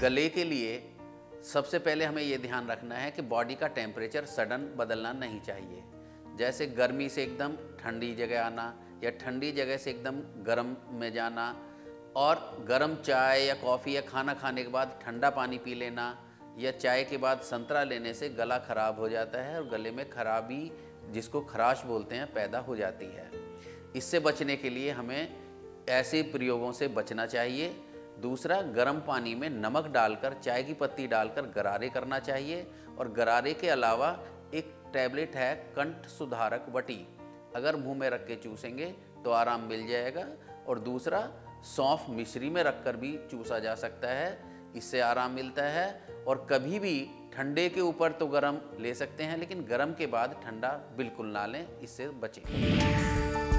गले के लिए सबसे पहले हमें ये ध्यान रखना है कि बॉडी का टेम्परेचर सडन बदलना नहीं चाहिए। जैसे गर्मी से एकदम ठंडी जगह आना या ठंडी जगह से एकदम गर्म में जाना और गर्म चाय या कॉफ़ी या खाना खाने के बाद ठंडा पानी पी लेना या चाय के बाद संतरा लेने से गला ख़राब हो जाता है और गले में खराबी, जिसको खराश बोलते हैं, पैदा हो जाती है। इससे बचने के लिए हमें ऐसे प्रयोगों से बचना चाहिए दूसरा, गर्म पानी में नमक डालकर, चाय की पत्ती डालकर गरारे करना चाहिए और गरारे के अलावा एक टैबलेट है कंठ सुधारक वटी। अगर मुँह में रख के चूसेंगे तो आराम मिल जाएगा और दूसरा, सौंफ मिश्री में रखकर भी चूसा जा सकता है, इससे आराम मिलता है और कभी भी ठंडे के ऊपर तो गर्म ले सकते हैं, लेकिन गर्म के बाद ठंडा बिल्कुल ना लें, इससे बचें।